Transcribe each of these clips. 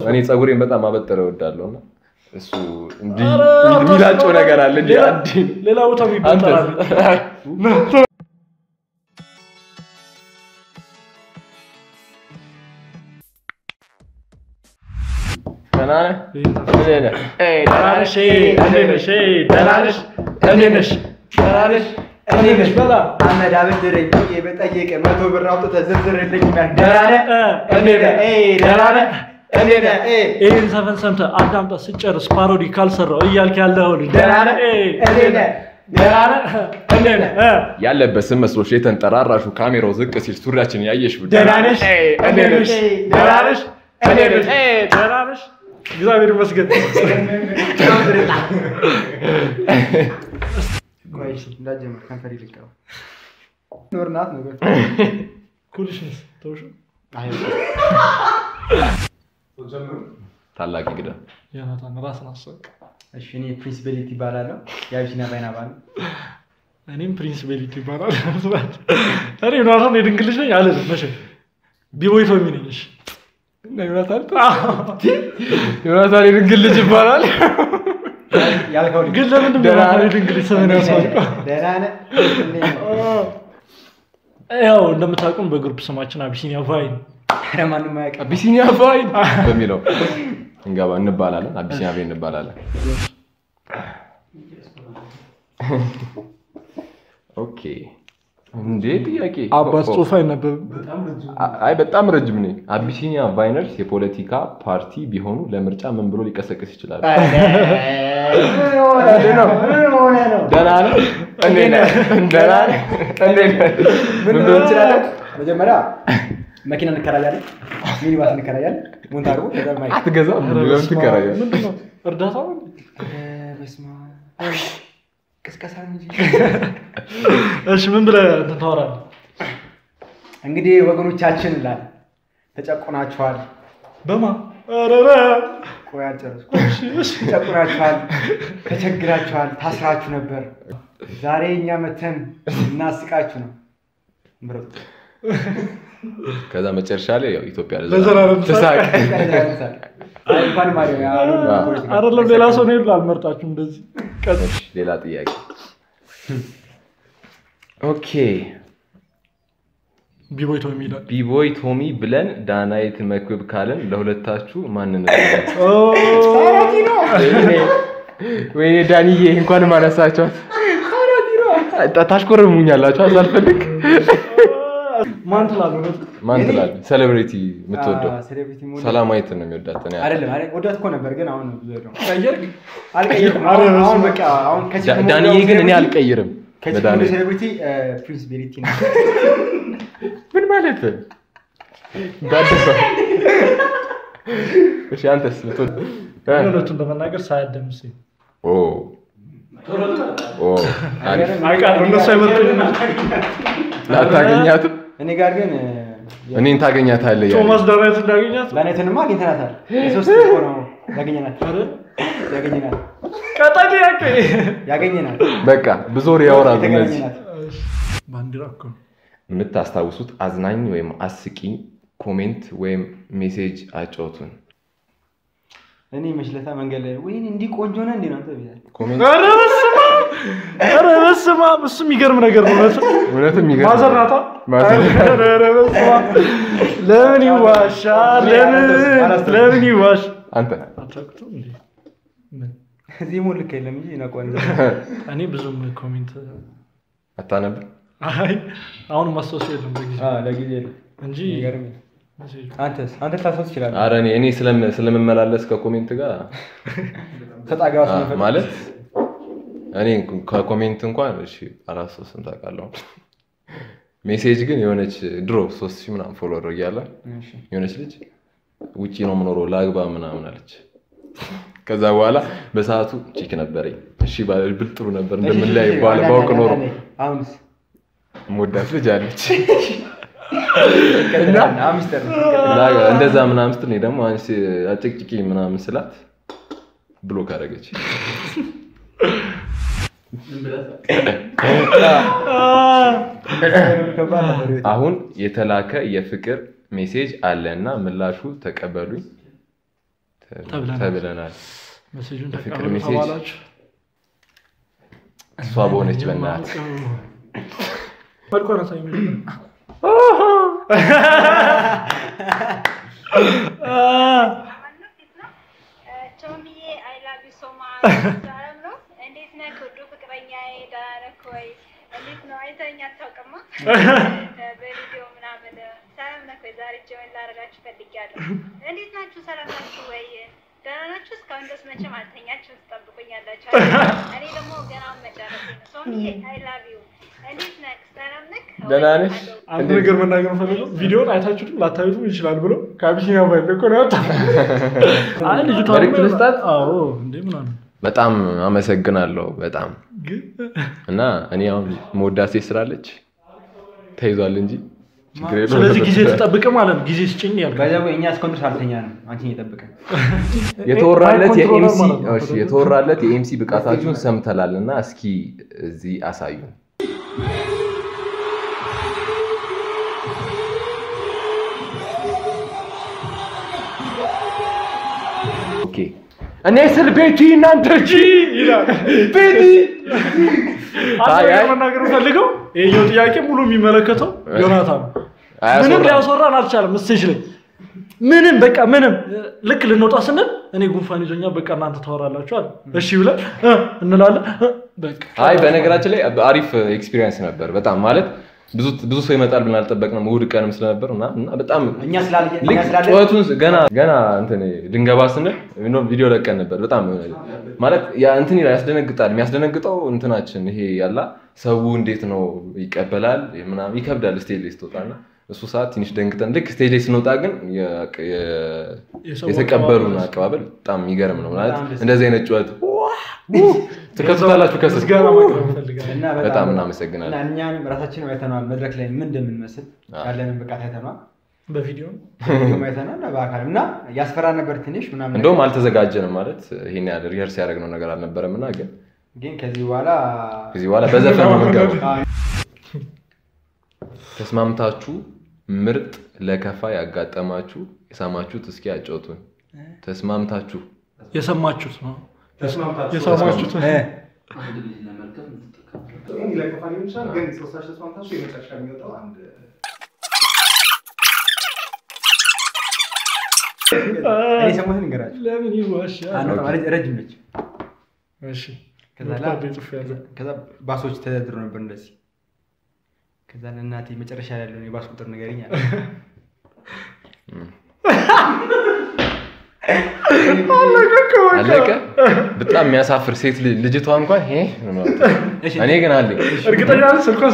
እኔ ፀጉሬን በጣም አበጠረ እወዳለሁ እና እሱ የሚላጨው ነገር አለ እንዲህ ሌላ- ቦታ ይበጠራል። ብዬ በጠየቀ መቶ ብር አውጥተህ ዝርዝርልኝ። ደህና ነህ? ደህና ነህ? ይህን ዘፈን ሰምተህ አዳምጠህ ስጨርስ ፓሮዲ ካልሰራው እያልክ? እ፣ ያለበት ስም መስሎሽ የተንጠራራሹ ካሜራው ዝቅ ሲል ሱሪያችን ያየሽ? እግዚአብሔር ይመስገን። እንዳትጀምር ከንፈር ይልቀው ኖር ናት ነው ኩልሽንስ ተውሽው? ታላቅ እንግዳ ዮናታን ራስን አስወቅ። እሺ እኔ ፕሪንስ ቤሊት ይባላለሁ የአቢሲና ባይና ባል እኔም ፕሪንስ ቤሊት ይባላል። እኔ ዮናታን የድንግል ልጅ ነኝ አልልም። መቼ ቢቦይ ቶሚ ነኝ። እሺ ዮናታን ዮናታን የድንግል ልጅ ይባላል ግን ለምንድን ነው? የድንግል ልጅ ስምን ያስወቀው? ያው እንደምታውቁም በ group ስማችን አቢሲኒያ Vine ኧረ ማንም አያውቅም አቢሲኒያ Vine በሚለው እንገባ እንባላለን። አቢሲኒያ Vine እንባላለን። Okay እንዴ ጥያቄ ኦ። ጽሁፍ አይነበብም። አይ በጣም ረጅም ነኝ። አቢሲኒያ Viners የፖለቲካ ፓርቲ ቢሆኑ ለምርጫ ምን ብሎ ሊቀሰቅስ ይችላል? ነው? ነው? ደህና ነህ? እንዴት ነህ? ደህና ነህ? እንዴት ነህ? ምን ሊሆን ይችላል? መጀመሪያ መኪና እንከራያለን፣ ሚኒባስ እንከራያለን፣ ሞንታርቦ አትገዛም? ኧረ ለምን በስመ አብ። ትከራያለህ? ምንድን ነው እርዳታ ነው? በስመ አብ። ቅስቀሳ እንጂ እሺ ምን ብለህ እንትን ታወራለህ? እንግዲህ ወገኖቻችን ላል ተጨቁናችኋል። በማ ኧረ ኧረ። ቆይ አልጨረስኩም። ተጨቁናችኋል፣ ተቸግራችኋል፣ ታስራችሁ ነበር። ዛሬ እኛ መተን እናስቃችሁ ነው። ምረጡ። ከዛ መጨረሻ ላይ ያው ኢትዮጵያ አይደለም ሌላ ሰው ነው ይሉ አልመርጣችሁም። እንደዚህ። ሌላ ጥያቄ። Okay። ቢቦይ ቶሚ ይላል። ቢቦይ ቶሚ ብለን ዳናይት መክብብ ካለን ለሁለታችሁ ማንን ወይኔ ዳንዬ እንኳን ማነሳቸዋት ታሽኮርሙኛላችሁ ሳልፈልግ ማን ትላለህ? ማን ትላለህ celebrity የምትወደው? ሰላማዊት ነው የሚወዳት እኔ አይደለም አይደል? ወዳት እኮ ነበር ግን አሁን ዳንዬ ግን እኔ አልቀይርም። ሴሌብሪቲ እ፣ ፕሪንስ ነው። ምን ማለት? እሺ አንተስ? እውነቱን ለመናገር ሳያደምስ ኦ እኔ ጋር ግን እኔን ታገኛታለህ ቶማስ ዳናይት እንዳገኛት ዳናይትንማ አግኝተናታል። የሶስት እኮ ነው ያገኘናት አይደል? ያገኘናት ቀጣይ ጥያቄ ያገኘናት በቃ ብዙ ወሬ ያወራሉ እነዚህ ባንዲራ እኮ ነው። የምታስታውሱት አዝናኝ ወይም አስቂኝ ኮሜንት ወይም ሜሴጅ አጫውቱን እኔ መሽለታ መንገድ ላይ ወይኔ እንዲህ ቆንጆ ነህ እንዴ ነው አንተ ብያለሁ። ኮሜንት ኧረ በስመ አብ! ኧረ! እሱ የሚገርም ነገር ነው። እውነት እውነትም የሚገርም ማዘር ናታ? ማዘር። ኧረ በስመ አብ! ለምን ይዋሻል? ለምን ለምን ይዋሽ? አንተ? እዚህ ሞል ልክ የለም እንጂ ናቋን እኔ ብዙም ኮሜንት አታነብ አይ አሁን ማስታወስ የለም ለጊዜ እንጂ አንተስ አንተ ታስታውስ ትችላለህ። አረ እኔ እኔ ስለም- ስለምመላለስ ከኮሜንት ጋር ስለፈለግ ማለት እኔ ከኮሜንት እንኳን እሺ አራት ሶስት ስንት አውቃለሁ Message ግን የሆነች ድሮ ሶስት ሺህ ምናምን follower እያለ የሆነች ልጅ ውጪ ነው የምኖረው ላግባ ምናምን አለች። ከዛ በኋላ በሰዓቱ chick ነበረኝ። እሺ ባለ ብል ጥሩ ነበር እንደምንለያይ ባለ ባውቅ ኖሮ። ሞዳት ልጅ አለች። እንደዛ ምናምን ስትል እኔ ደግሞ አንቺ አጭቅጭቂ ምናምን ስላት block አደረገች። አሁን የተላከ የፍቅር message አለ እና ምላሹ ተቀበሉኝ። ተብለናል። ተብለናል። Message ኡን የፍቅር ተቀበሉ message። እሷ በሆነች በናት ቶሚዬ I love you so much ሰላም ነው? እንዴት ነህ? ውዱ ፍቅረኛዬ ደህና ነህ ወይ? እንዴት ነው? አይተኸኝ አታውቅማ? በቪዲዮ ምናምን ሰላም ነህ ወይ? ዛሬ join ላደርጋችሁ ፈልጌያለሁ። እንዴት ናችሁ? ሰላም ናችሁ ወይ? ደህና ናችሁ? እስካሁን ድረስ መቼም አልተኛችሁም፣ ትጠብቁኛላችሁ። እኔ ደግሞ ገና መጨረሴ ነው። ቶሚዬ I love you። እንዴት ነህ? ሰላም ነህ? ደህና ነሽ? አንድ ነገር መናገር ፈልገው ቪዲዮን አይታችሁትም ላታዩትም ይችላል ብሎ ከአቢሲኒያ Vine እኮ ነው ያወጣው። አይ ልጅቷ ልስጣት? አዎ እንዴ ምናምን በጣም አመሰግናለሁ በጣም። እና እኔ አሁን መወዳት ሴት ስላለች ተይዟል እንጂ ስለዚህ ጊዜ ትጠብቅ ማለት ነው። ጊዜ ስጭኝ ያልከው እኛ እስካሁን ድረስ አልተኛ ነው አንቺን እየጠበቅን የተወራለት የኤምሲ እሺ፣ የተወራለት የኤምሲ ብቃታችሁን ሰምተላል እና እስኪ እዚህ አሳዩ። Okay እኔ ስል ቤቲ እናንተ እጂ ይላል። ቤቲ መናገር ፈልገው ይሄኛው ጥያቄ ሙሉ የሚመለከተው ዮናታን ምንም ሊያስወራን አልቻለም። Stage ላይ ምንም በቃ ምንም ልክ ልንወጣ ስንል እኔ ጉንፋን ይዞኛል፣ በቃ እናንተ ታወራላችኋል። እሺ ብለን እ እንላለን እ በቃ አይ በነገራችን ላይ አሪፍ experience ነበር በጣም ማለት ብዙ ብዙ ሰው ይመጣል ብለን አልጠበቅንም። እሑድ ቀንም ስለነበር እና እና በጣም እኛ ገና ገና እንትን ልንገባ ስንል ቪዲዮ- ቪዲዮ ለቀን ነበር። በጣም ማለት ያ እንትን ይላል ያስደነግጣል። የሚያስደነግጠው እንትናችን ይሄ ያላ ሰው እንዴት ነው ይቀበላል ምናምን ይከብዳል። Stage ላይ ስትወጣና እሱ ሰዓት ትንሽ ደንግጠን ልክ stage ላይ ስንወጣ ግን የተቀበሉን አቀባበል በጣም የሚገርም ነው ማለት እንደዚህ አይነት ጩኸት እንፈልጋለን። እና በጣም እናመሰግናለን። እና እኛንም ራሳችንም አይተነዋል። መድረክ ላይ ምን እንደምንመስል ያለንን ብቃት አይተነዋል። በቪዲዮ አይተናል እና በአካልም እና ያስፈራ ነበር ትንሽ ምናምን እንደውም አልተዘጋጀንም ማለት ይሄን ያህል ሪኸርስ ያደረግነው ነገር አልነበረም እና ግን ግን ከዚህ በኋላ ከዚህ በኋላ በዘፈን ነው የምንገባው። ተስማምታችሁ ምርጥ ለከፋ ያጋጠማችሁ የሰማችሁት እስኪ ያጫውቱን። ተስማምታችሁ የሰማችሁት ነው ተስማምታችሁ ለከፋ ሊሆን ይችላል፣ ግን ሶስታችሁ ተስማምታችሁ የመጨረሻ የሚወጣው አንድ እኔ ሰሞኑን እንገራችሁ ለምን ይዋሻል? አንድ በጣም ረጅ- ረጅም ነች። እሺ ከዛ ኖት ላ- ፓድ ጽፌያለሁ። ከዛ ባሶች ተደርድሮ ነበር እንደዚህ። ከዛ ለእናቴ መጨረሻ ላይ ያለውን የባስ ቁጥር ንገረኝ አለ። አለቀ። በጣም የሚያሳፍር ሴት ልጅ- ልጅቷ እንኳን ይሄ እኔ ግን አለኝ። እርግጠኛ ነኝ ስልኳን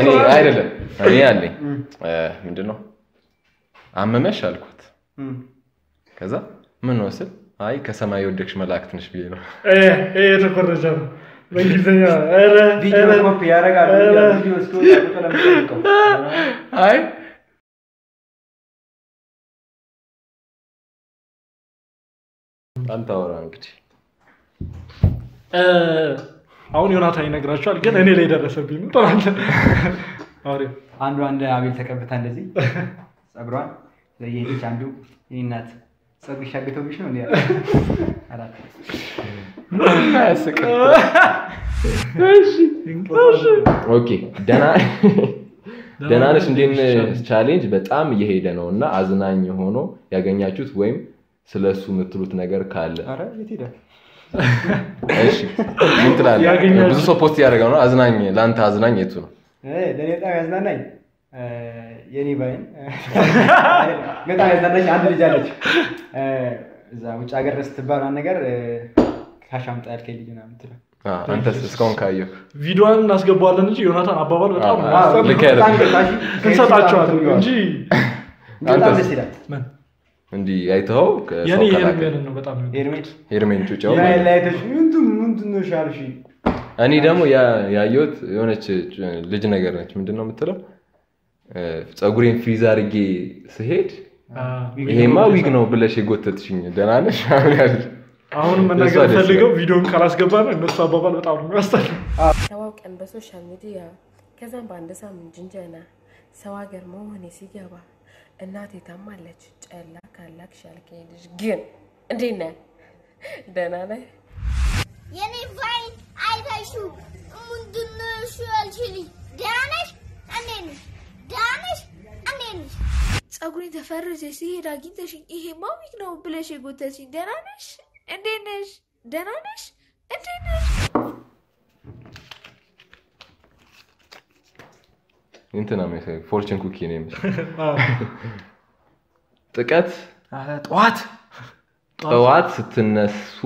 እኔ አይደለም። እኔ አለኝ። ምንድን ነው አመመሽ አልኩት። እም፣ ከዛ ምን ነው ስል አይ ከሰማይ የወደቅሽ መላእክት ነሽ ብዬ ነው። ይሄ ይሄ የተኮረጀ ነው። በእንግሊዝኛ ኧረ አንተ አውራ እንግዲህ አሁን ዮናታን ይነግራቸዋል፣ ግን እኔ ላይ ደረሰብኝ ነው። አንዱ አንድ አቤል ተቀብታ እንደዚህ ጸጉሯን ለየሄደች አንዱ ይህ እናት ጸጉር ሻገተውብሽ ነው አላት። ደህና ደህና ነሽ እንዴት ነሽ? ቻሌንጅ በጣም እየሄደ ነው እና አዝናኝ ሆኖ ያገኛችሁት ወይም ስለ እሱ የምትሉት ነገር ካለ ምን ትላለህ? ብዙ ሰው ፖስት እያደረገው ነው። አዝናኝ ለአንተ አዝናኝ የቱ ነው? እ፣ ለእኔ በጣም ያዝናናኝ የኔ ባይን በጣም ያዝናናኝ አንድ ልጅ አለች። እዛ ውጭ ሀገር ስትባል ነገር ካሻምጣ ያልከኝ ልጅ ምናምን ትለው አንተስ እስካሁን ካየሁ ቪዲዮን እናስገባዋለን እንጂ ዮናታን አባባል በጣም እንሰጣቸዋለን እንጂ እንዲህ አይተኸው ነው ነው። ሄርሜን ጩጫው ነው? እኔ ደግሞ ያ- ያየሁት የሆነች ልጅ ነገር ነች። ምንድን ነው የምትለው? ፀጉሬን ፍሪዝ አድርጌ ስሄድ ይሄማ ዊግ ነው ብለሽ የጎተትሽኝ ደህና ነሽ? አሁንም እሷ መናገር ፈልገው ቪዲዮን ካላስገባን እነሱ አባባል በጣም ነው የሚያስጠላው። ተዋውቀን በሶሻል ሚዲያ ከዛም በአንድ ሳምንት ጅንጀና ሰው ሀገር መሆኔ ሲገባ እናቴ ታማለች። ጨላ ካላክ ሻልከኝ ልጅ ግን እንዴት ነህ? ደህና ነህ? የኔ ቫይን አይታሹ ምንድን ነው እሱ ያልሽልኝ? ደህና ነሽ? እንዴት ነሽ? ደህና ነሽ? እንዴት ነሽ? ፀጉሬን ሲሄድ አግኝተሽኝ ይሄማ ዊግ ነው ብለሽ የጎተሽኝ። ደህና ነሽ? እንዴት ነሽ? ደህና ነሽ? እንዴት ነሽ? እንትና fortune cookie ነው ጥቀት? ጠዋት! ጠዋት ስትነሱ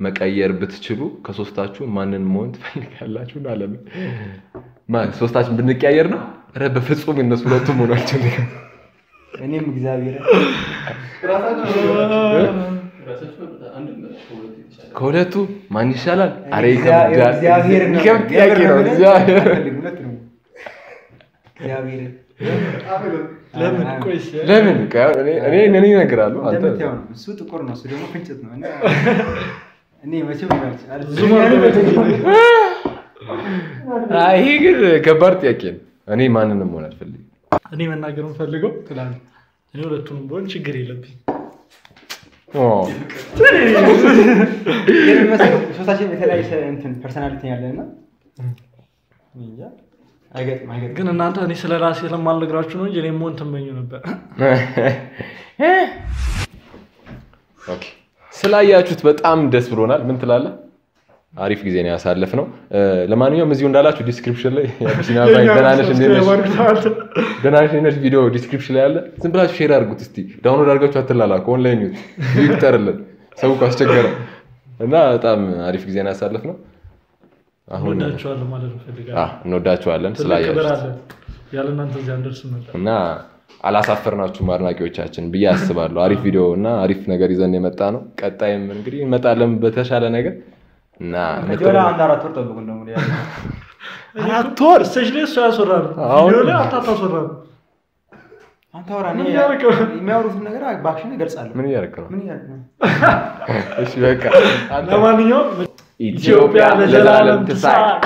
መቀየር ብትችሉ ከሶስታችሁ ማንን መሆን ትፈልጋላችሁ? ማ- ሶስታችን ብንቀያየር ነው? ኧረ በፍጹም እነሱ ሁለቱም መሆናቸው እኔም እግዚአብሔር ከሁለቱ ማን ይሻላል? አረ እግዚአብሔር ይከብዳል። እግዚአብሔር ነው። ይከብድ ጥያቄ ነው። እግዚአብሔር እግዚአብሔር ሁለት ነው። ለምን እኔ- እኔ እነግርሃለሁ። አንተ እሱ ጥቁር ነው፣ እሱ ደግሞ ፍንጭት ነው። እና እኔ መቼም ይሄ ግን ከባድ ጥያቄ ነው። እኔ ማንንም መሆን አልፈልግም። እኔ መናገር የምፈልገው ትላለህ። እኔ ሁለቱንም በሆን ችግር የለብኝ። ሶስታችን የተለያየ personality ያለን እና ግን እናንተ እኔ ስለ ራሴ ስለማልነግራችሁ ነው እንጂ እኔ መሆን ትመኙ ነበር። ስላያችሁት በጣም ደስ ብሎናል። ምን ትላለህ? አሪፍ ጊዜ ነው ያሳለፍነው። እ፣ ለማንኛውም እዚሁ እንዳላችሁ description ላይ የአቢሲኒያ ደህና ነሽ ነሽ ቪዲዮ description ላይ አለ። ዝም ብላችሁ share አድርጉት እስቲ። download አድርጋችሁ አትላላኩ። ኦንላይን ይሁት ሰው እኮ አስቸገረ እና በጣም አሪፍ ጊዜ ነው ያሳለፍነው። አሁን እንወዳችኋለን ነበር። እና አላሳፈርናችሁም አድናቂዎቻችን ብዬ አስባለሁ። አሪፍ ቪዲዮ እና አሪፍ ነገር ይዘን የመጣነው። ቀጣይም እንግዲህ እንመጣለን በተሻለ ነገር እና አራት ወር ላይ እሱ ያስወራል። ላይ አንተ? የሚያወሩትን ነገር በአክሽን እገልጻለሁ። ምን እያደረክ ነው? ለማንኛውም ኢትዮጵያ ለዘላለም ትሳቅ።